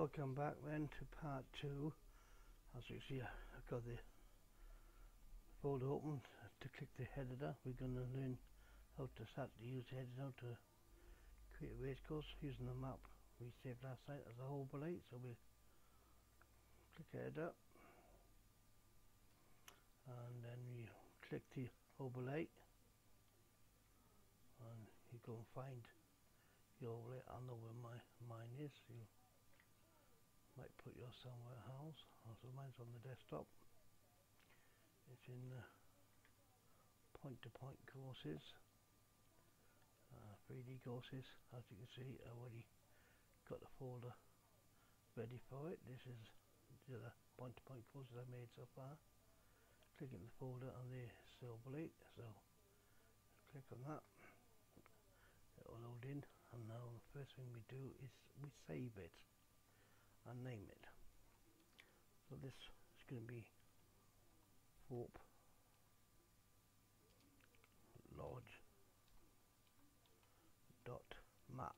Welcome back then to part two. As you see I've got the folder open to click the editor. We're going to learn how to start to use the editor to create a race course using the map we saved last night as a overlay. So we click editor and then you click the overlay and you go and find your overlay. I know where my mine is. You might put yours somewhere else. Also mine's on the desktop. It's in the point-to-point -point courses, uh, 3D courses. As you can see, I already got the folder ready for it. This is the point-to-point -point courses I've made so far. Click in the folder and the Silverlake. So click on that. It will load in, and now the first thing we do is we save it and name it. So this is going to be Thorpe Lodge dot map.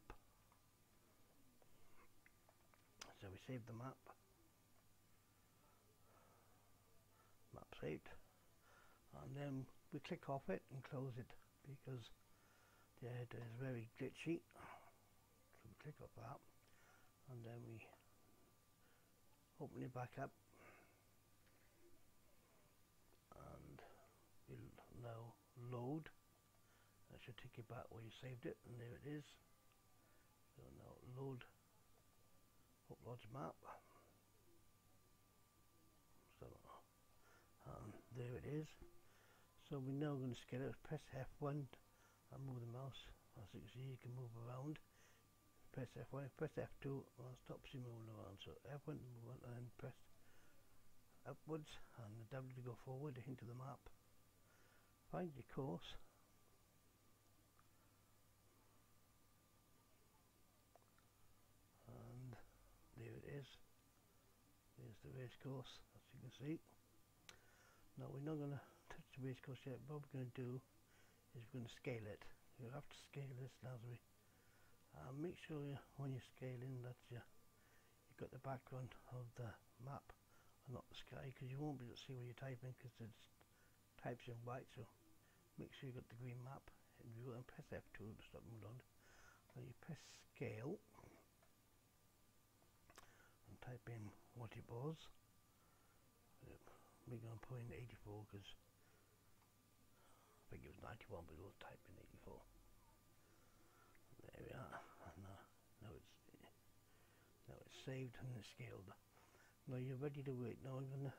So we save the map. Map saved. And then we click off it and close it because the editor is very glitchy. So we click off that and then we open it back up. And it'll now load that should take you back where you saved it and there it is. So now load uploads map so there it is. So we're now going to scale it press F1 and move the mouse. As you can see you can move around press F1, press F2 and stops you moving around. So F1 to move on and press upwards and the W to go forward into the map. Find your course. And there it is. There's the race course as you can see. Now we're not going to touch the race course yet. What we're going to do is we're going to scale it. You have to scale this as we uh, make sure you, when you're scaling that you, you've got the background of the map and not the sky because you won't be able to see what you're typing because it types in white. So make sure you've got the green map. And you and press F2 to stop moving on then you press scale and type in what it was. We're going to put in 84 because I think it was 91 but we'll type in 84 there we are and uh, now it's now it's saved and scaled now you're ready to wait now. I'm gonna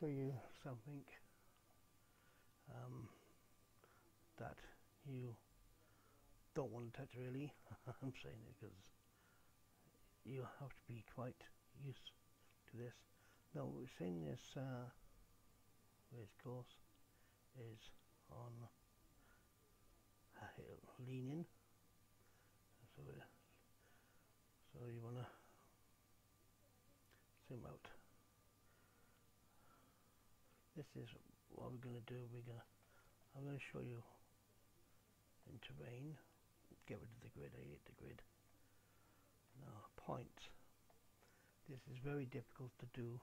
show you something um, that you don't want to touch really. I'm saying it because you have to be quite used to this. Now we're saying this uh, this course is on leaning so so you want to zoom out. This is what we're going to do. We're going to I'm going to show you in terrain. Get rid of the grid. I hate the grid. Now points. This is very difficult to do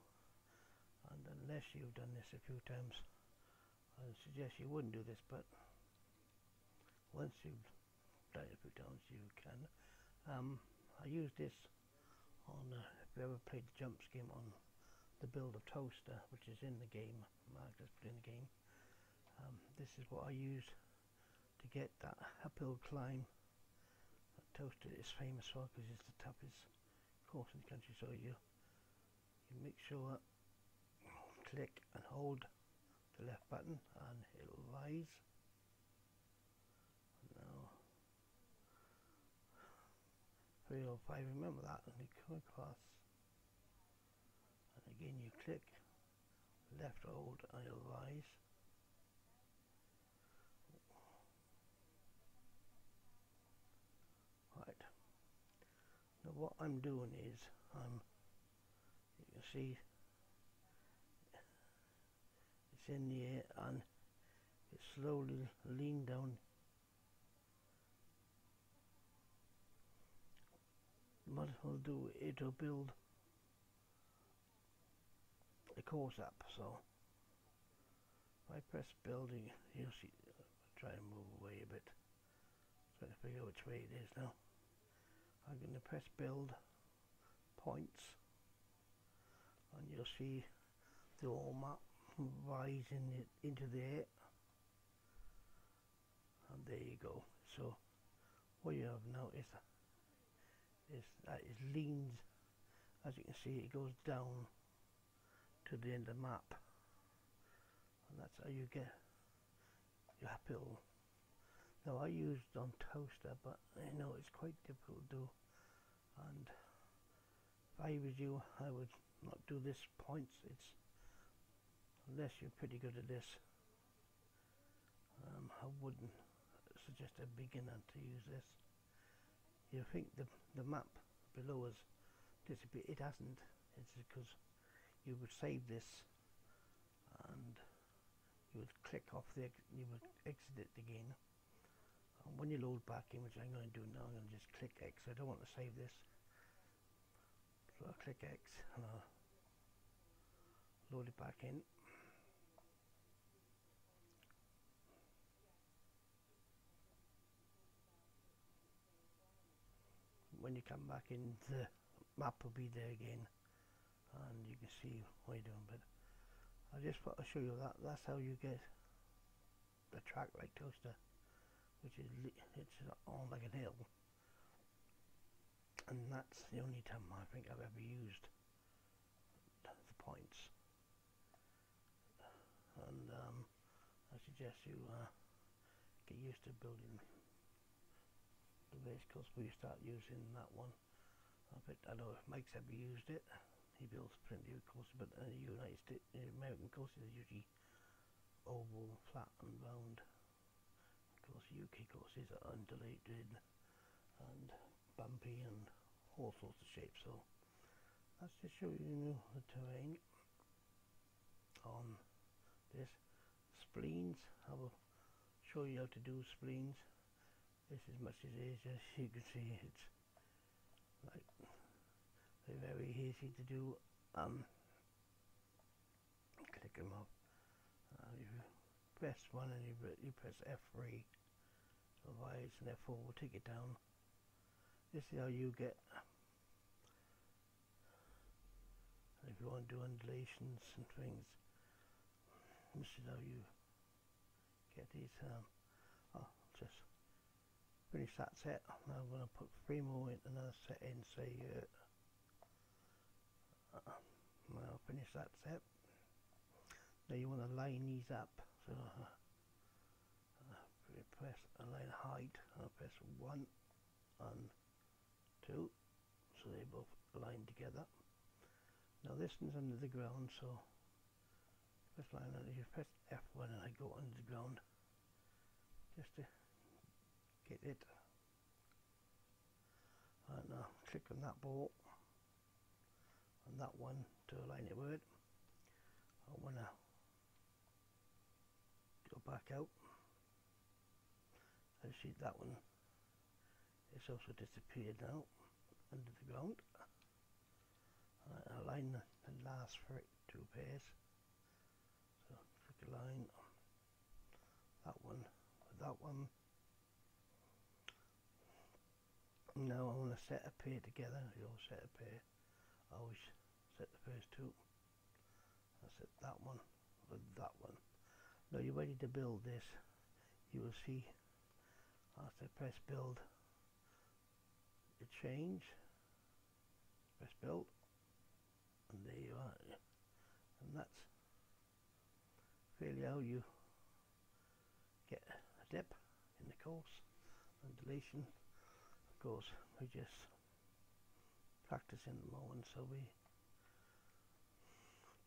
and unless you've done this a few times I suggest you wouldn't do this but once you've done it a few times you can. Um, I use this on uh, if you ever played the jumps game on the build of Towcester which is in the game Mark just put in the game um, this is what I use to get that uphill climb. That Towcester is famous for because it's the toughest course in the country so you you make sure click and hold the left button and it'll rise three or five remember that and you come across. And again you click left hold and it'll rise. Right. Now what I'm doing is I'm you can see it's in the air and it slowly lean down what it'll do it'll build a course up so. If I press building you'll see try and move away a bit. Trying to figure out which way it is now. I'm going to press build points and you'll see the whole map rising it into the air. And there you go. So what you have now is is that it leans as you can see it goes down to the end of the map. And that's how you get your uphill now I used on Towcester but I know it's quite difficult to do. And if I was you I would not do this points. It's unless you're pretty good at this um, I wouldn't suggest a beginner to use this you think the, the map below us disappear it hasn't. It's because you would save this and you would click off the you would exit it again. And when you load back in which I'm going to do now I'm going to just click X. I don't want to save this. So I'll click X and I'll load it back in when you come back in the map will be there again and you can see what you're doing but I just want to show you that that's how you get the track like Towcester which is it's on like a hill. And that's the only time I think I've ever used. The points. And um, I suggest you uh, get used to building the vehicles before you start using that one. I bet I know if Mike's ever used it he builds plenty of courses but the United States uh, American courses are usually oval, flat and round. Of course UK courses are undulated and bumpy and all sorts of shapes so let's just show you the terrain on this. Splines I will show you how to do splines this as much as it is as you can see. It's like very easy to do um click them up. Uh, you press one and you, you press F3 otherwise and F4 will take it down. This is how you get if you want to do undulations and things this is how you get these um, oh just finish that set. Now I'm going to put three more in another set in say uh, now finish that set. Now you want to line these up so uh, uh, press align height I'll press 1 and 2 so they both align together. Now this one's under the ground so first line and you press F1 and I go under the ground just to it and now click on that ball. And that one to align it with it I want to go back out. And see that one it's also disappeared now under the ground. I align the, the last two pairs so click align. That one with that one now I'm going to set a pair together you all set a pair. I always set the first two. I set that one with that one. Now you're ready to build this. You will see. After press build it change. Press build and there you are. And that's really how you get a dip in the course and deletion course we just practicing the moment so we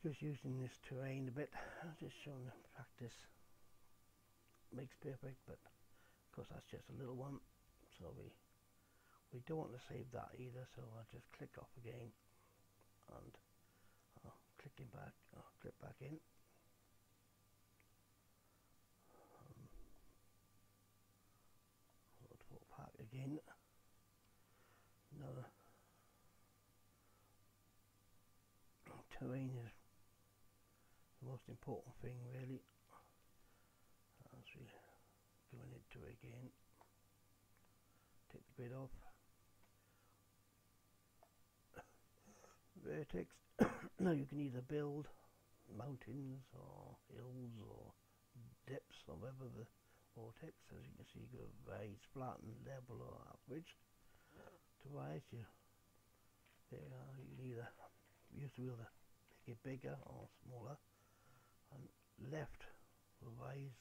just using this terrain a bit just showing practice. Makes perfect but of course that's just a little one so we we don't want to save that either so I'll just click off again and I'll click in back I'll click back in. Um, park again another. Terrain is the most important thing really. As we go into it again take the grid off. Vertex. Now you can either build mountains or hills or depths or whatever the vertex as you can see you go very flat and level or average. Uh, to rise you there are you either use the wheel to make it bigger or smaller. And left will rise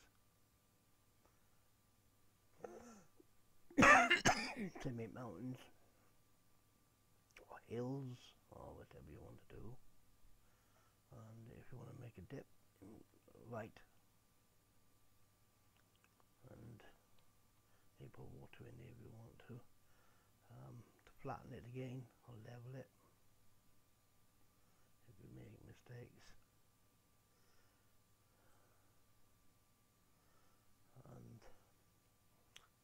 to make mountains or hills or whatever you want to do. And if you want to make a dip right and you put water in there if you want to um, to flatten it again. Or level it. If you make mistakes. And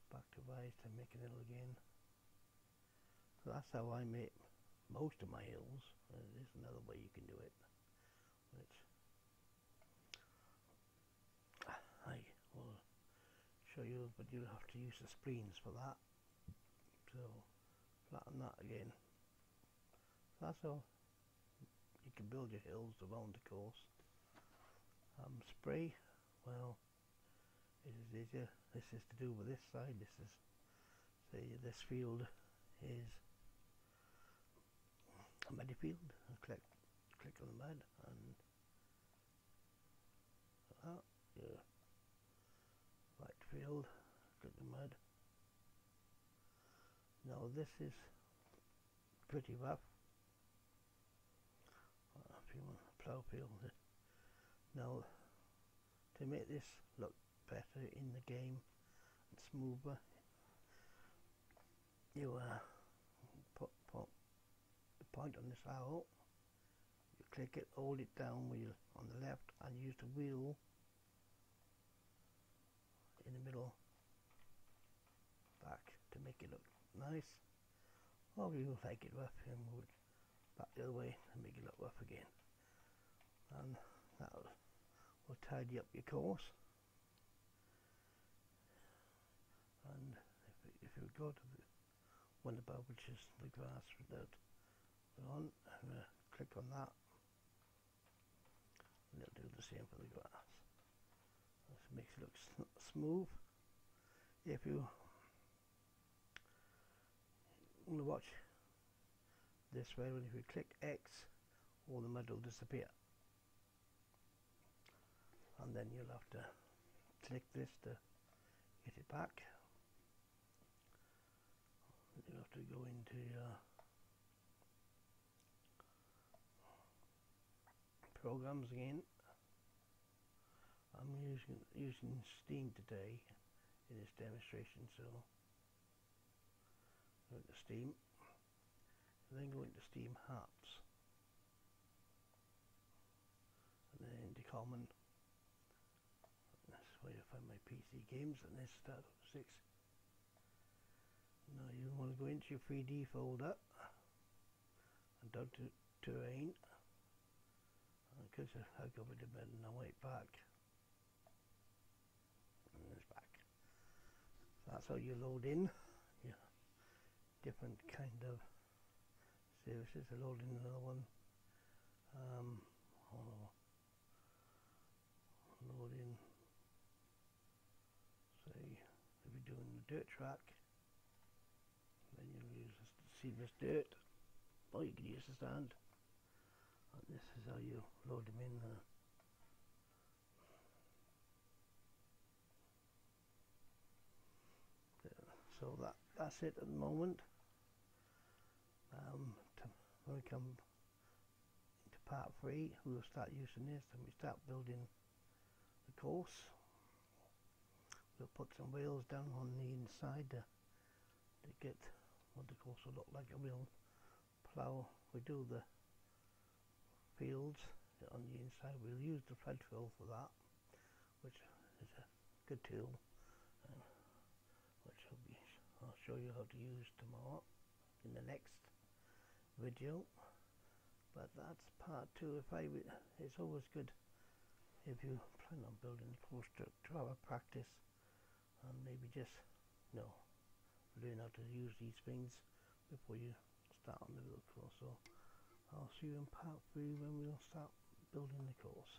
back to rise to make it little again. So that's how I make most of my hills. Uh, there's another way you can do it, which I will show you, but you'll have to use the splines for that. So flatten that again. That's all. You can build your hills around the course. Um, spray, well, this is easier. This is to do with this side. This is, say, this field is a muddy field and click click on the mud and that yeah right field click the mud now this is pretty rough. If you want a plough field now to make this look better in the game and smoother you uh, point on this arrow you click it hold it down wheel on the left and use the wheel in the middle back to make it look nice or you like it rough and move it back the other way and make it look rough again and that will tidy up your course and if, if you go to the one above which is the grass without on. I'm going to click on that. And it'll do the same for the grass. This makes it look smooth. If you to watch this way, when if you click X, all the mud will disappear. And then you'll have to click this to get it back. You'll have to go into your programs again. I'm using using Steam today in this demonstration, so into Steam, and then go into Steam Apps, and then into Common. That's where I find my PC games, and this start up six. Now you want to go into your 3D folder and down to terrain because I go with the bed and I wait back and it's back that's how you load in. Different kind of services. Load in another one. Um, load in. Say if you're doing the dirt track then you'll use the seamless dirt. Or you can use the sand. And this is how you load them in there. So that that's it at the moment. Um, when we come to part three, we will start using this and we start building the course. We'll put some wheels down on the inside to, to get what the course will look like and we'll plough, we do the fields on the inside. We'll use the thread for that, which is a good tool, which I'll, be, I'll show you how to use tomorrow in the next video. but that's part two if I it's always good if you plan on building a course to, to have a practice and maybe just you know learn how to use these things before you start on the real course so I'll see you in part three when we'll start building the course